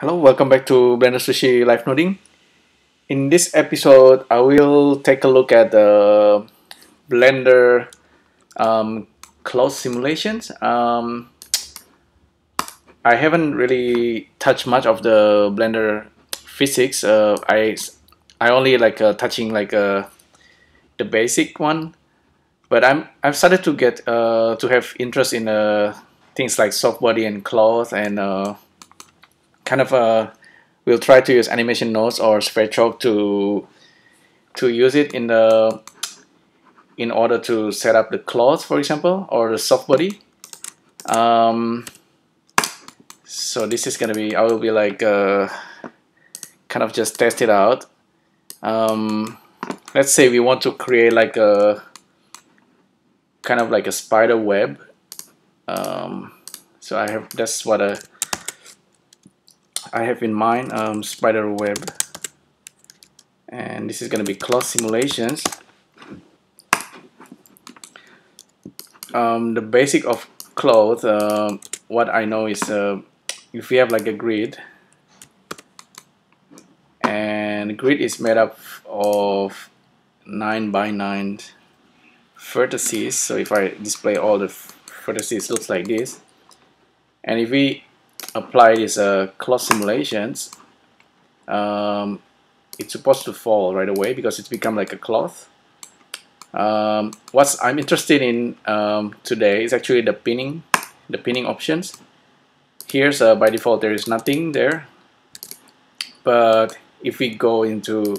Hello, welcome back to Blender Sushi Live Noding. In this episode, I will take a look at the Blender um, simulations. Um, I haven't really touched much of the Blender physics. Uh, I I only like uh, touching like uh, the basic one, but I'm I've started to get uh, to have interest in uh, things like soft body and cloth and uh, kind of uh, we'll try to use animation nodes or Sverchok to to use it in the in order to set up the cloth, for example, or the soft body. Um, so this is gonna be I will be like uh, kind of just test it out. Um, let's say we want to create like a kind of like a spider web. Um, so I have that's what a I have in mind um, spider web and this is going to be cloth simulations. Um, the basic of cloth uh, what I know is uh, if you have like a grid and grid is made up of 9 by 9 vertices. So if I display all the vertices looks like this. And if we apply these uh, cloth simulations, um, it's supposed to fall right away because it's become like a cloth. Um, what I'm interested in um, today is actually the pinning, the pinning options. Here's uh, by default there is nothing there, but if we go into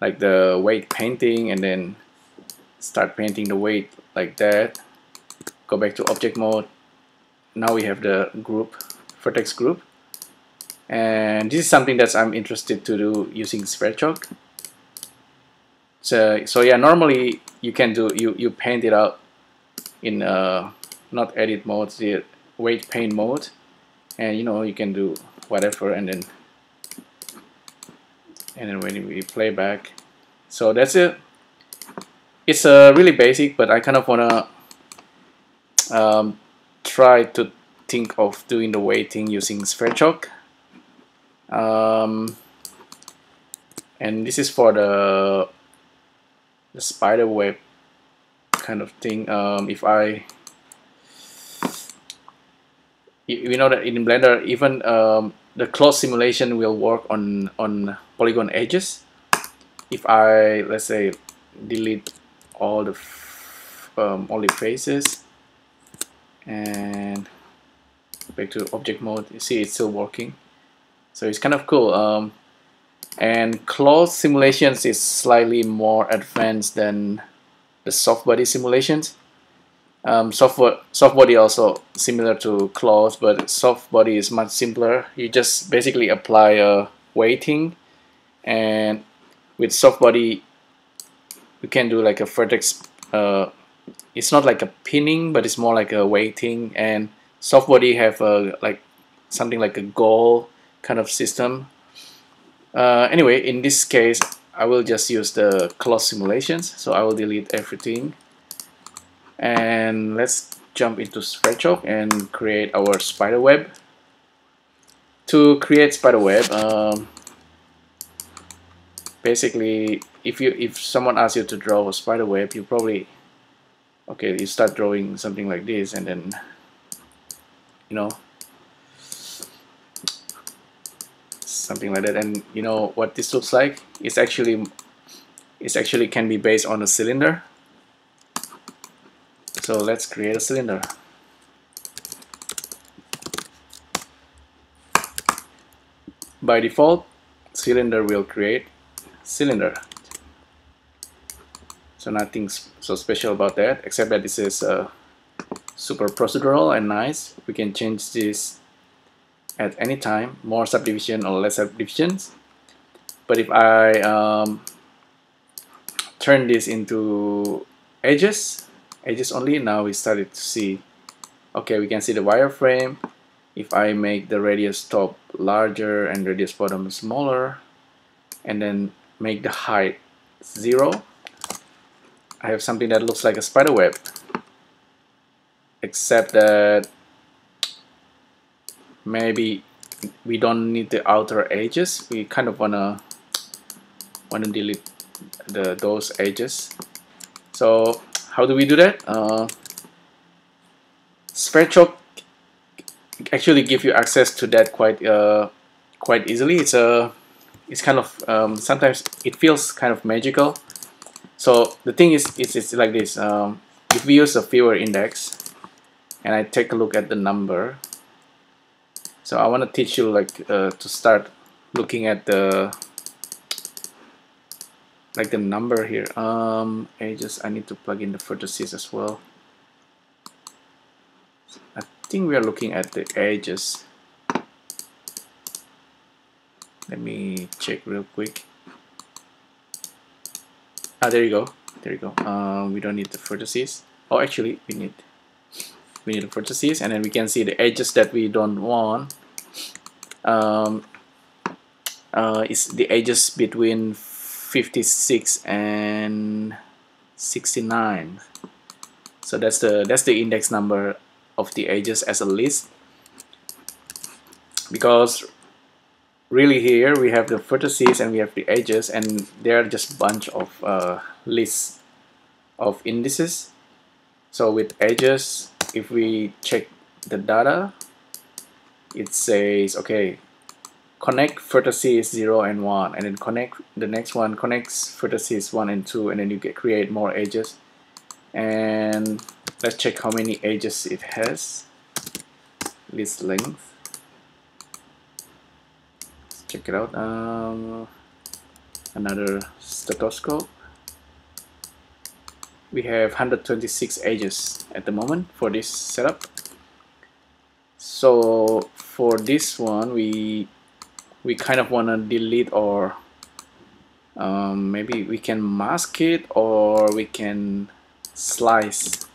like the weight painting and then start painting the weight like that, go back to object mode. Now we have the group vertex group. And this is something that I'm interested to do using Sverchok so, so yeah normally you can do you you paint it out in uh, not edit mode the weight paint mode. And you know you can do whatever and then and then when we play back. So that's it. It's uh, really basic but I kind of wanna um, try to think of doing the weighting using Sverchok. Um, and this is for the, the spider web kind of thing. Um, if I, you know that in Blender, even um, the cloth simulation will work on, on polygon edges. If I, let's say, delete all the um, all the faces and back to object mode. You see it's still working. So it's kind of cool um, and cloth simulations is slightly more advanced than the soft body simulations. Um, soft, body also similar to cloth but soft body is much simpler. You just basically apply a weighting and with soft body you can do like a vertex uh, it's not like a pinning but it's more like a weighting and soft body have a like something like a goal kind of system. Uh, anyway, in this case, I will just use the cloth simulations. So I will delete everything. And let's jump into Sverchok and create our spider web. To create spider web, um, basically, if you if someone asks you to draw a spider web, you probably okay, you start drawing something like this, and then you know something like that. And you know what this looks like it's actually it's actually can be based on a cylinder. So let's create a cylinder. By default cylinder will create cylinder. So nothing so special about that except that this is a super procedural and nice. We can change this at any time, more subdivision or less subdivisions. But if I um, turn this into edges, edges only, now we started to see, okay, we can see the wireframe. If I make the radius top larger and radius bottom smaller, and then make the height zero, I have something that looks like a spider web except that maybe we don't need the outer edges. We kind of wanna wanna delete the those edges. So how do we do that? Uh, Sverchok actually give you access to that quite uh, quite easily. It's a it's kind of um, sometimes it feels kind of magical. So the thing is it's, it's like this. Um, if we use a viewer index and I take a look at the number. So I want to teach you like uh, to start looking at the like the number here. Um I just I need to plug in the vertices as well. I think we are looking at the edges. Let me check real quick. Ah there you go. There you go. Um, we don't need the vertices. Oh actually we need we need the vertices and then we can see the edges that we don't want. Um, uh, is the edges between 56 and 69 so that's the that's the index number of the edges as a list. Because really here we have the vertices and we have the edges and they are just bunch of uh, lists of indices. So with edges if we check the data it says okay connect vertices 0 and 1 and then connect the next one connects vertices 1 and 2 and then you get create more edges. And let's check how many edges it has list length. Let's check it out. Um, another stethoscope we have 126 edges at the moment for this setup. So for this one we we kind of want to delete or um, maybe we can mask it or we can slice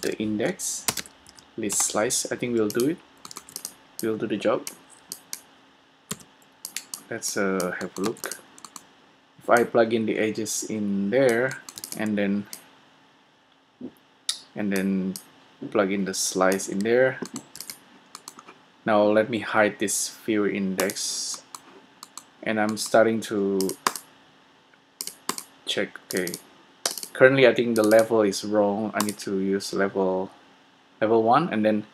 the index. List slice. I think we'll do it. We'll do the job. Let's uh, have a look. If I plug in the edges in there and then and then plug in the slice in there. Now let me hide this view index. And I'm starting to check okay. Currently I think the level is wrong. I need to use level level 1 and then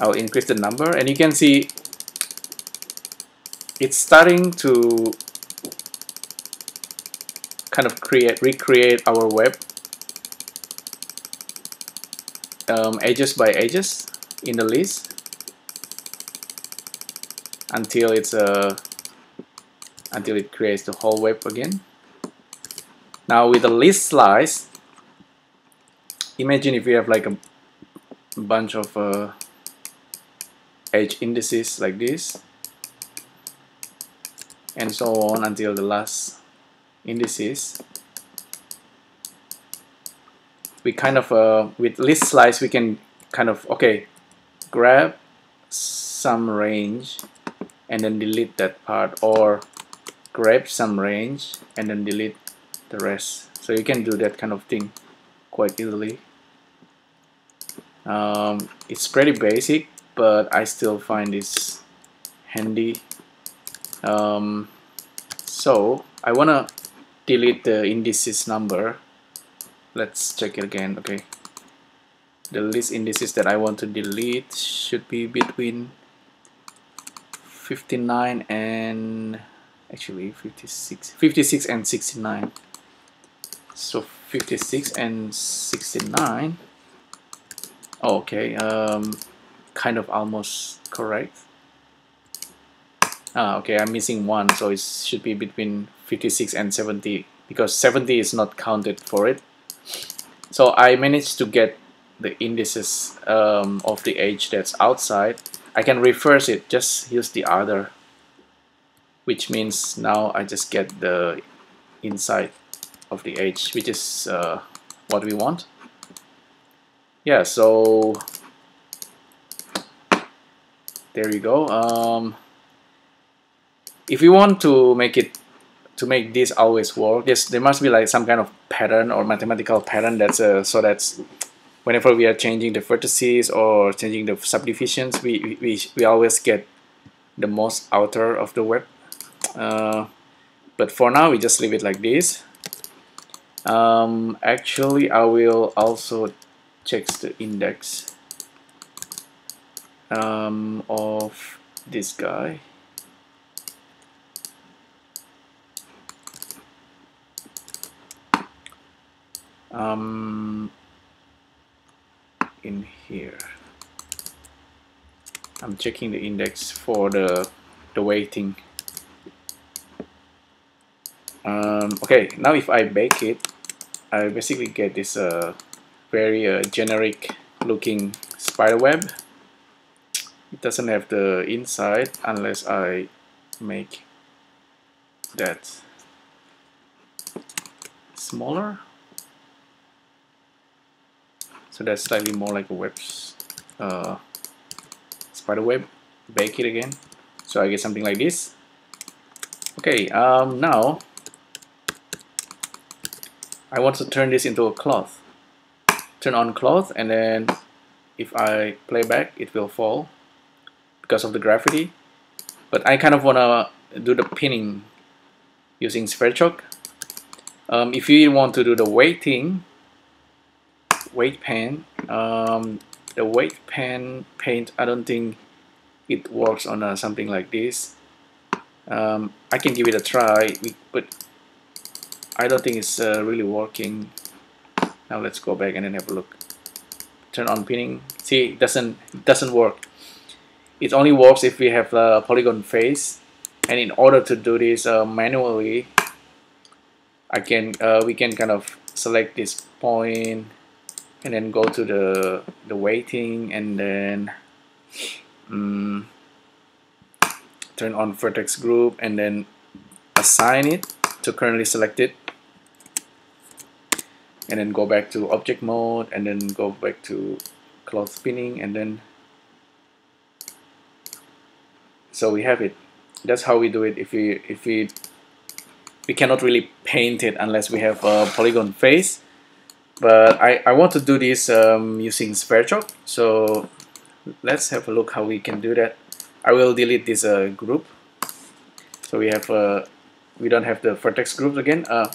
I'll increase the number. And you can see it's starting to kind of create recreate our web um, edges by edges in the list until it's a uh, until it creates the whole web again. Now with the list slice imagine if you have like a bunch of uh, edge indices like this and so on until the last indices. We kind of uh, with list slice we can kind of okay grab some range and then delete that part or grab some range and then delete the rest. So you can do that kind of thing quite easily. Um, it's pretty basic but I still find this handy. Um, so I wanna delete the indices number. Let's check it again okay. The list indices that I want to delete should be between 59 and actually 56 56 and 69 so 56 and 69 oh, okay um, kind of almost correct. Ah, okay I'm missing one so it should be between 56 and 70 because 70 is not counted for it. So I managed to get the indices um, of the edge that's outside. I can reverse it just use the other which means now I just get the inside of the edge which is uh, what we want. Yeah so there you go. Um, if you want to make it to make this always work yes there must be like some kind of pattern or mathematical pattern that's uh, so that's whenever we are changing the vertices or changing the subdivisions, we, we, we always get the most outer of the web. Uh, but for now, we just leave it like this. Um, actually, I will also check the index um, of this guy. Um, in here. I'm checking the index for the the weighting. Um, okay, now if I bake it, I basically get this uh, very uh, generic looking spider web. It doesn't have the inside unless I make that smaller. So that's slightly more like a web uh, spider web. Bake it again. So I get something like this. Okay, um, now I want to turn this into a cloth. Turn on cloth and then if I play back it will fall because of the gravity. But I kind of want to do the pinning using Sverchok. Um, if you want to do the weighting, weight pen, um, the weight pen paint, I don't think it works on uh, something like this. Um, I can give it a try, but I don't think it's uh, really working. Now let's go back and then have a look. Turn on pinning. See it doesn't doesn't work. It only works if we have a polygon face. And in order to do this uh, manually I can uh, we can kind of select this point and then go to the the weighting and then um, turn on vertex group and then assign it to currently selected. And then go back to object mode and then go back to cloth spinning and then so we have it. That's how we do it. If we if we we cannot really paint it unless we have a polygon face but I, I want to do this um, using Sverchok so let's have a look how we can do that I will delete this uh, group so we have uh, we don't have the vertex groups again uh,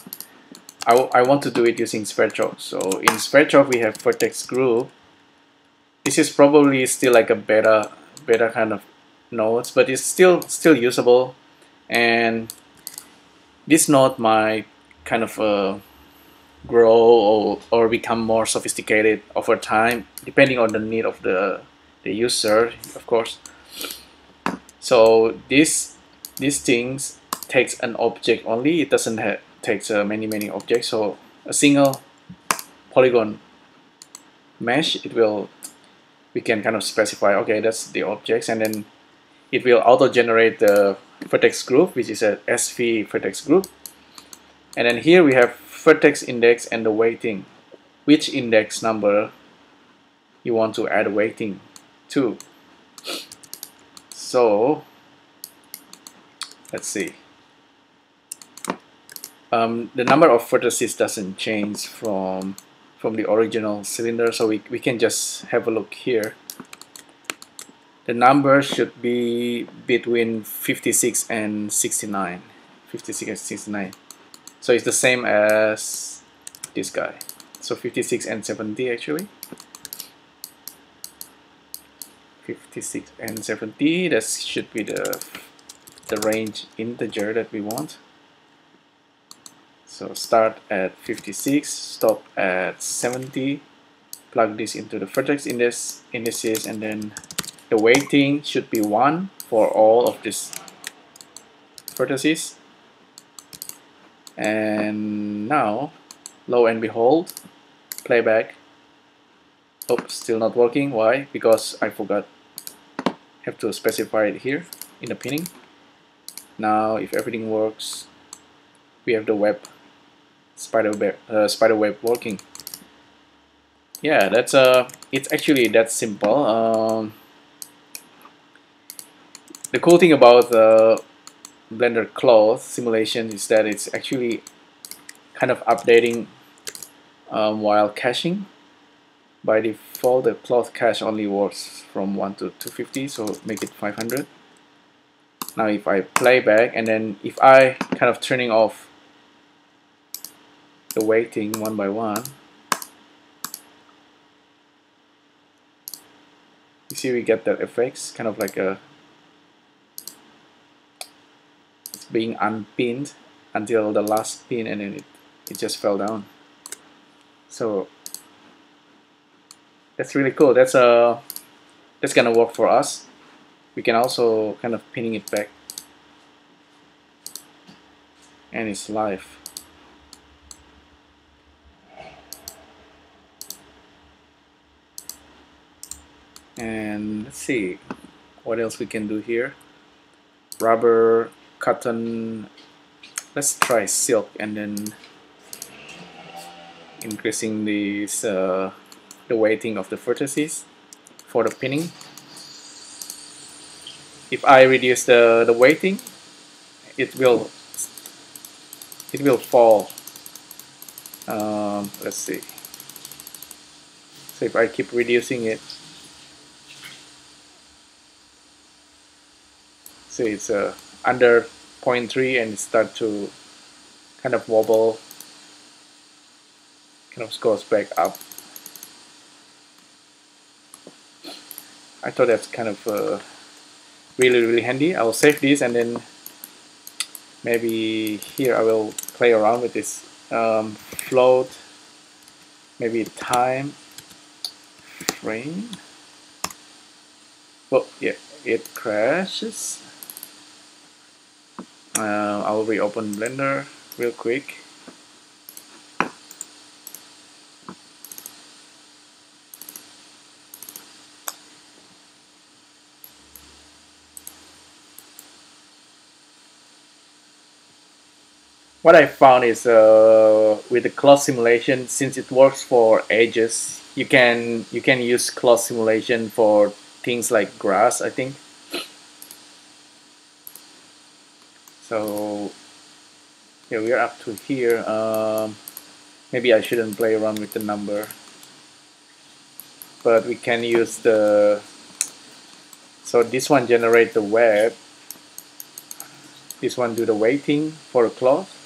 I, I want to do it using Sverchok. So in Sverchok we have vertex group. This is probably still like a beta beta kind of nodes, but it's still still usable. And this node might kind of uh, grow or, or become more sophisticated over time, depending on the need of the the user, of course. So this these things takes an object only. It doesn't have takes uh, many many objects so a single polygon mesh it will we can kind of specify okay that's the objects and then it will auto generate the vertex group which is a SV vertex group and then here we have vertex index and the weighting. Which index number you want to add weighting to? So let's see. Um, the number of vertices doesn't change from from the original cylinder so we, we can just have a look here. The number should be between 56 and 69 56 and 69 so it's the same as this guy. So 56 and 70 actually. 56 and 70 that should be the the range integer that we want. So start at 56, stop at 70, plug this into the vertex index indices and then the weighting should be 1 for all of these vertices. And now, lo and behold, playback. Oh, still not working. Why? Because I forgot. Have to specify it here in the pinning. Now, if everything works, we have the web spider web, uh, spider web working. Yeah, that's uh, it's actually that simple. Um, the cool thing about the Blender cloth simulation is that it's actually kind of updating um, while caching. by default the cloth cache only works from 1 to 250 so make it 500 now if I play back and then if I kind of turning off the weighting one by one you see we get that effects kind of like a it's being unpinned until the last pin and then it, it just fell down. So that's really cool. That's uh that's gonna work for us. We can also kind of pinning it back. And it's live. And let's see what else we can do here. Rubber cotton let's try silk and then increasing this uh, the weighting of the vertices for the pinning. If I reduce the, the weighting it will it will fall. Um, let's see. So if I keep reducing it so it's uh, under 0.3 and start to kind of wobble kind of goes back up. I thought that's kind of uh, really really handy. I will save this and then maybe here I will play around with this um, float maybe time frame. Well yeah it crashes uh, I'll reopen blender real quick what I found is uh, with the cloth simulation, since it works for edges, you can you can use cloth simulation for things like grass. I think. So yeah, we are up to here. Um, maybe I shouldn't play around with the number, but we can use the. So this one generate the web. This one do the weighting for a cloth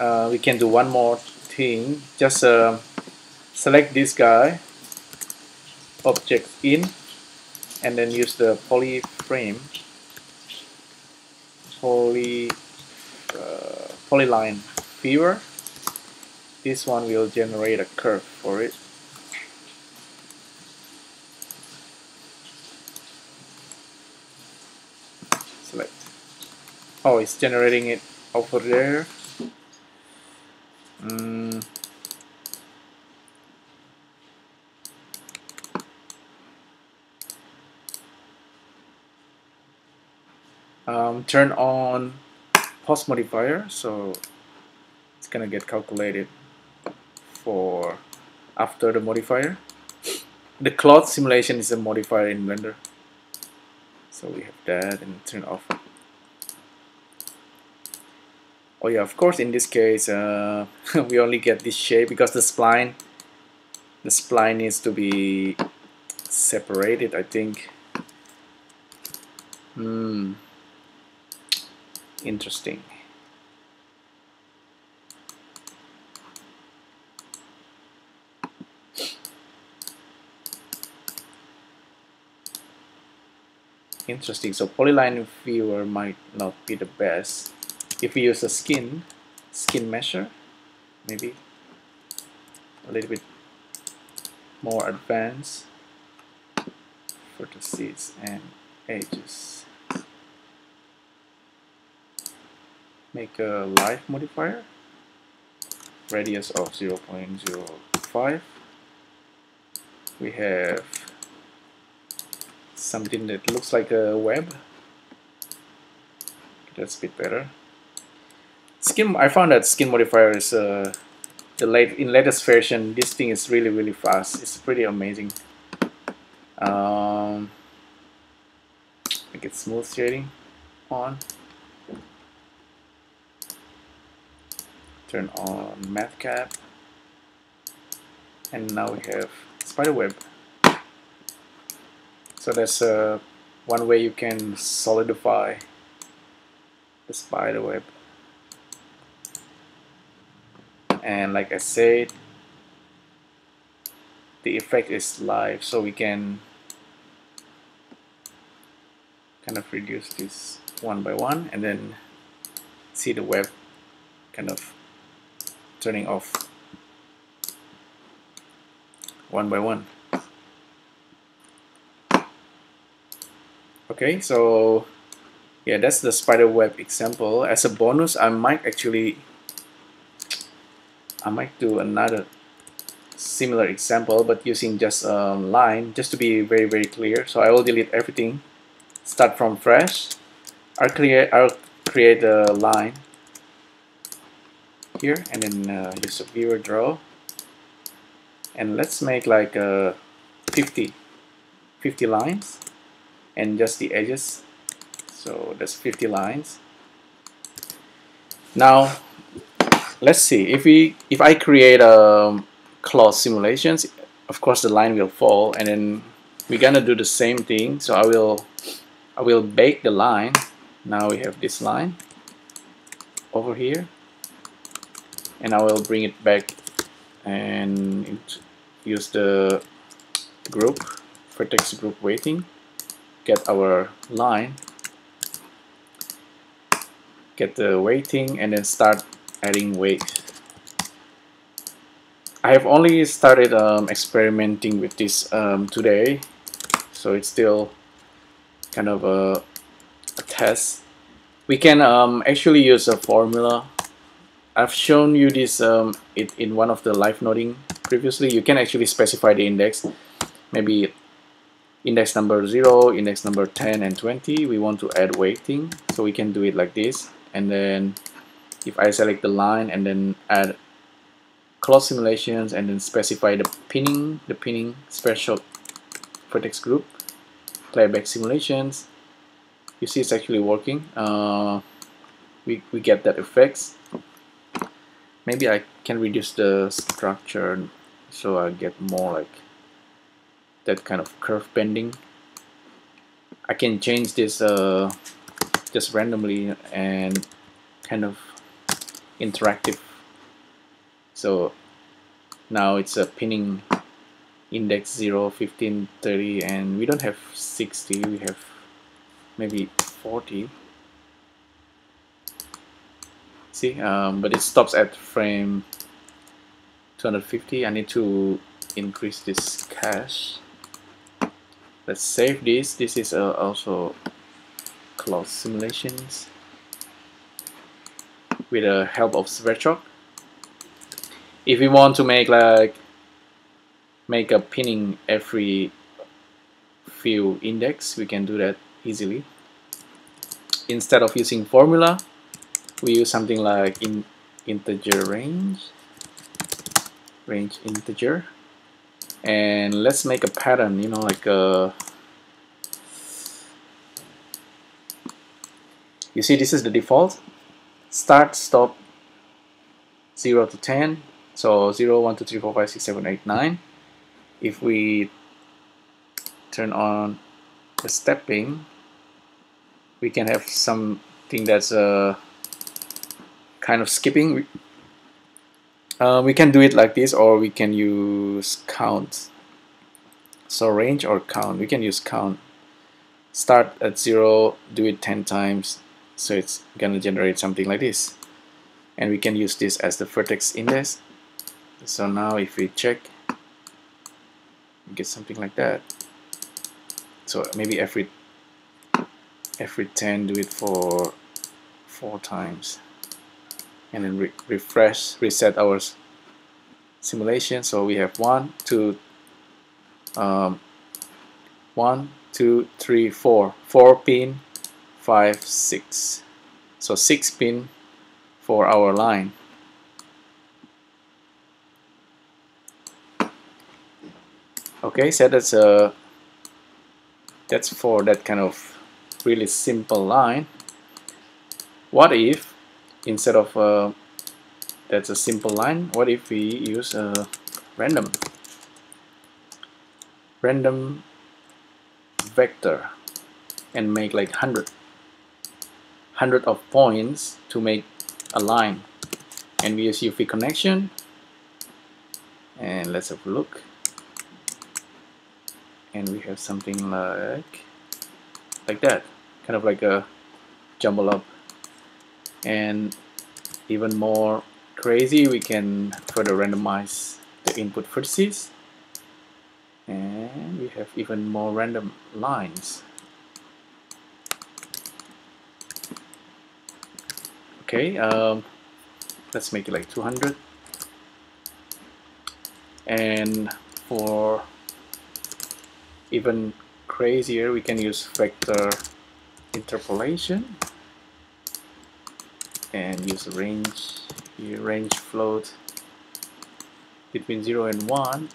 uh, we can do one more thing just uh, select this guy object in and then use the poly frame poly uh, polyline viewer this one will generate a curve for it. Select. Oh it's generating it over there. Mm. Um, turn on pose modifier so it's gonna get calculated for after the modifier. The cloth simulation is a modifier in blender. So we have that and turn off. Oh yeah of course in this case uh, we only get this shape because the spline the spline needs to be separated I think. Hmm interesting. Interesting. So polyline viewer might not be the best. If we use a skin skin mesher maybe a little bit more advanced for the seeds and edges make a live modifier. Radius of 0.05 we have something that looks like a web. That's a bit better. Skin I found that skin modifier is uh, the late in latest version this thing is really really fast. It's pretty amazing. Um, make it smooth shading on turn on matcap and now we have spider web so that's uh, one way you can solidify the spider web and like I said the effect is live so we can kind of reduce this one by one and then see the web kind of turning off one by one. Okay so yeah that's the spider web example. As a bonus I might actually I might do another similar example but using just a line just to be very very clear. So I will delete everything start from fresh. I'll create I'll create a line here and then uh, a viewer draw. And let's make like uh, 50 50 lines and just the edges. So that's 50 lines. Now let's see. If we if I create a um, cloth simulations of course the line will fall and then we're gonna do the same thing. So I will I will bake the line. Now we have this line over here and I will bring it back and use the group vertex group weighting get our line get the weighting and then start adding weight. I have only started um, experimenting with this um, today so it's still kind of a, a test. We can um, actually use a formula I've shown you this um, it, in one of the live noding previously. You can actually specify the index. Maybe index number 0 index number 10 and 20 we want to add weighting so we can do it like this. And then if I select the line and then add cloth simulations and then specify the pinning the pinning special vertex group playback simulations you see it's actually working. Uh, we, we get that effects maybe I can reduce the structure so I get more like that kind of curve bending. I can change this uh, just randomly and kind of interactive. So now it's a pinning index 0 15 30 and we don't have 60 we have maybe 40 see um, but it stops at frame 250 I need to increase this cache. Let's save this. This is uh, also cloth simulations. With the help of Sverchok if we want to make like make a pinning every few index we can do that easily. Instead of using formula we use something like in integer range range integer. And let's make a pattern you know like a uh, you see this is the default. Start stop 0 to 10 so 0 1 2 3 4 5 6 7 8 9 if we turn on the stepping we can have something that's uh, kind of skipping. Uh, we can do it like this or we can use count. So range or count. We can use count. Start at zero do it 10 times. So it's gonna generate something like this. And we can use this as the vertex index. So now if we check we get something like that. So maybe every every 10 do it for four times and then re refresh reset our simulation. So we have one two um, one two three four four pin five six. So six pin for our line. Okay so that's a uh, that's for that kind of really simple line. What if instead of uh, that's a simple line what if we use a random? Random vector and make like 100 100 of points to make a line. And we use UV connection. And let's have a look. And we have something like like that. Kind of like a jumble up and even more crazy we can further randomize the input vertices. And we have even more random lines. Okay um, let's make it like 200 and for even crazier we can use vector interpolation and use range here, range float between 0 and 1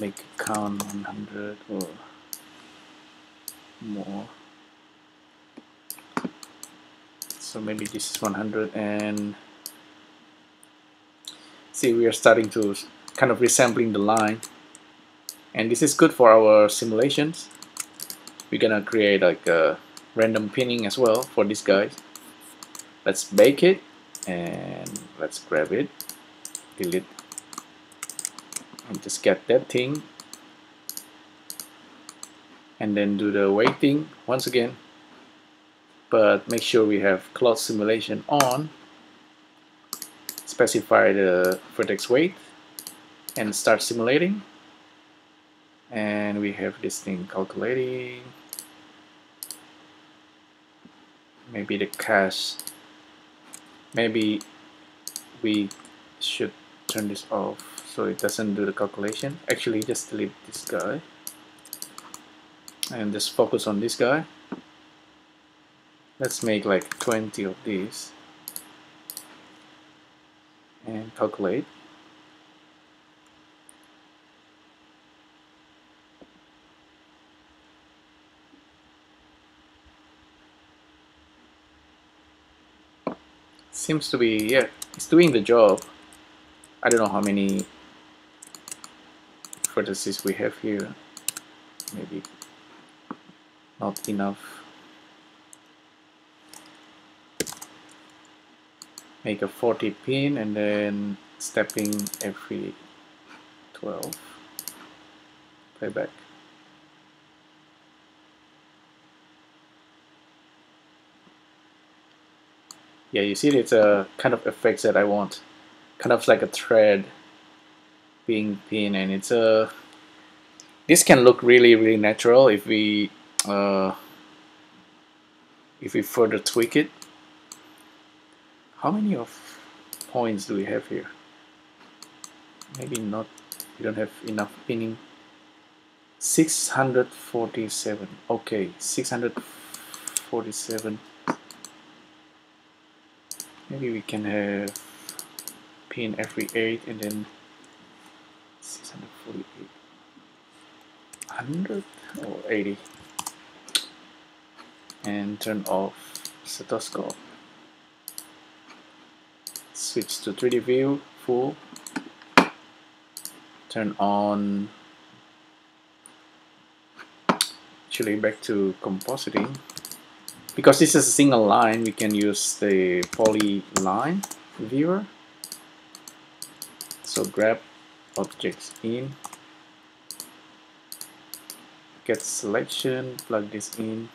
make count 100 or more. So maybe this is 100 and see we are starting to kind of resembling the line. And this is good for our simulations. We're gonna create like a random pinning as well for these guy let's bake it and let's grab it. Delete. And just get that thing. And then do the weighting once again. But make sure we have cloth simulation on. Specify the vertex weight and start simulating. And we have this thing calculating. Maybe the cache maybe we should turn this off so it doesn't do the calculation. Actually just delete this guy. And just focus on this guy. Let's make like 20 of these. And calculate seems to be yeah it's doing the job. I don't know how many vertices we have here. Maybe not enough. Make a 40 pin and then stepping every 12 playback yeah you see it's a kind of effects that I want. Kind of like a thread being pinned and it's a this can look really really natural if we uh, if we further tweak it. How many of points do we have here? Maybe not. We don't have enough pinning. 647 okay 647 maybe we can have pin every 8 and then 648 100 or 80 and turn off stethoscope. Switch to 3D view full. Turn on actually back to compositing because this is a single line we can use the polyline viewer. So grab objects in. Get selection plug this in.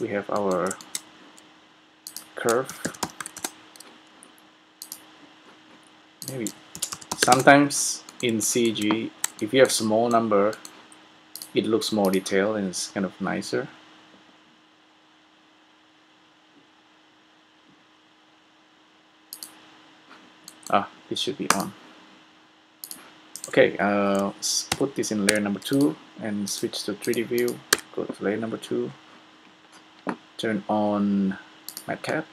We have our curve. Maybe sometimes in CG if you have small number it looks more detailed and it's kind of nicer ah it should be on. Okay uh, let's put this in layer number two and switch to 3D view. Go to layer number two. Turn on matcap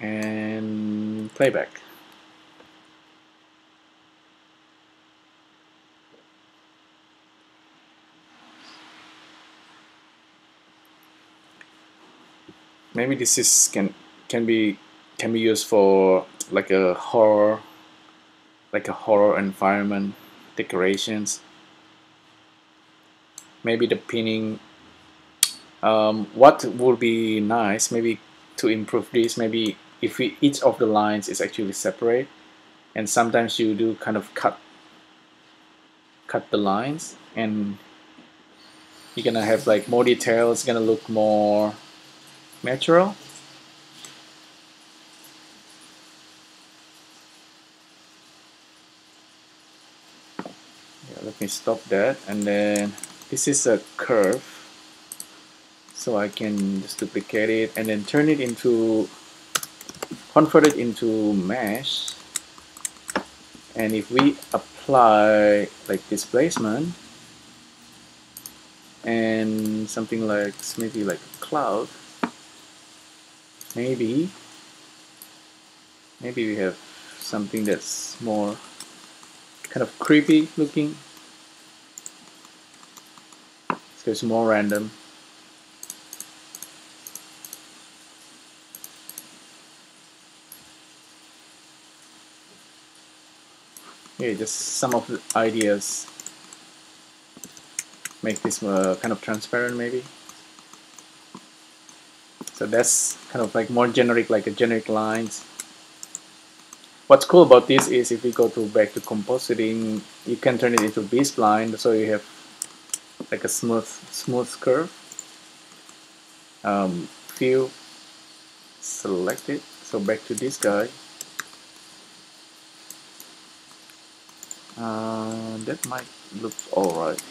and playback. Maybe this is can can be can be used for like a horror like a horror environment decorations. Maybe the pinning um, what would be nice maybe to improve this maybe if we, each of the lines is actually separate and sometimes you do kind of cut cut the lines and you're gonna have like more detail it's gonna look more natural yeah, let me stop that. And then this is a curve so I can just duplicate it and then turn it into convert it into mesh. And if we apply like displacement and something like maybe like a cloud maybe maybe we have something that's more kind of creepy looking it's more random. Yeah, just some of the ideas. Make this kind of transparent maybe. So that's kind of like more generic like a generic lines. What's cool about this is if we go to back to compositing you can turn it into B-spline so you have like a smooth smooth curve. Um, select it so back to this guy. Uh, that might look alright.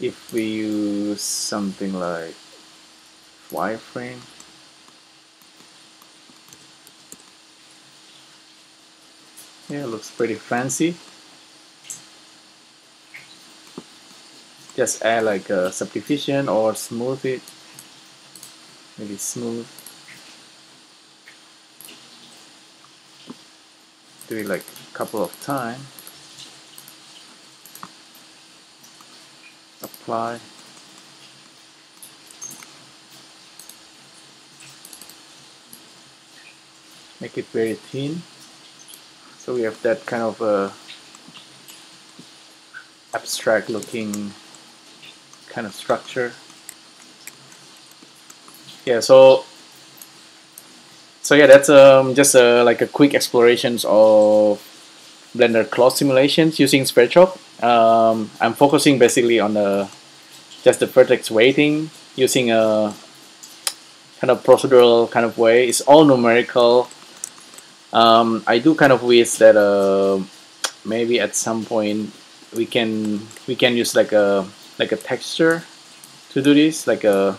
If we use something like wireframe. Yeah looks pretty fancy just add like a subdivision or smooth it. Maybe smooth. Do it like a couple of times apply. Make it very thin. So we have that kind of a abstract looking kind of structure yeah so so yeah that's um, just uh, like a quick explorations of Blender cloth simulations using Sverchok. Um, I'm focusing basically on the just the vertex weighting using a kind of procedural kind of way. It's all numerical. Um, I do kind of wish that uh, maybe at some point we can we can use like a like a texture to do this, like a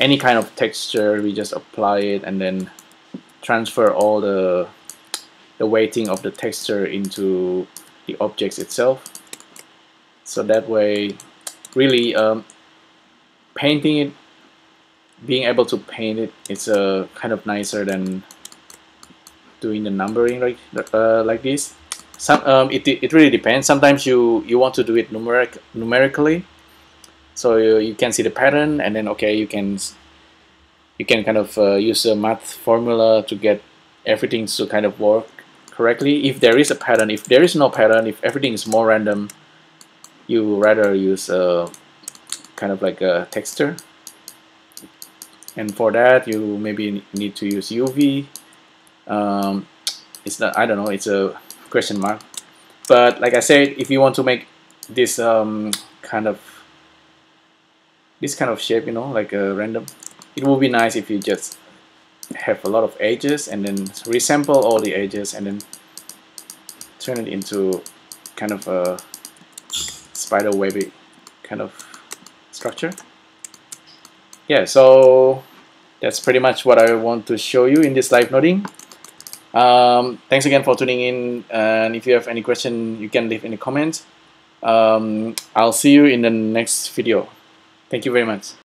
any kind of texture. We just apply it and then transfer all the the weighting of the texture into the objects itself so that way really um, painting it being able to paint it it's a uh, kind of nicer than doing the numbering like uh, like this some um, it, it really depends sometimes you you want to do it numeric numerically so you, you can see the pattern and then okay you can you can kind of uh, use a math formula to get everything to kind of work correctly. If there is a pattern, if there is no pattern, if everything is more random, you rather use a kind of like a texture. And for that, you maybe need to use UV. Um, it's not, I don't know, it's a question mark. But like I said, if you want to make this um, kind of this kind of shape, you know, like a random, it would be nice if you just have a lot of edges and then resample all the edges and then turn it into kind of a spider webby kind of structure yeah so that's pretty much what I want to show you in this live noding um, thanks again for tuning in and if you have any question you can leave in the comments. Um, I'll see you in the next video. Thank you very much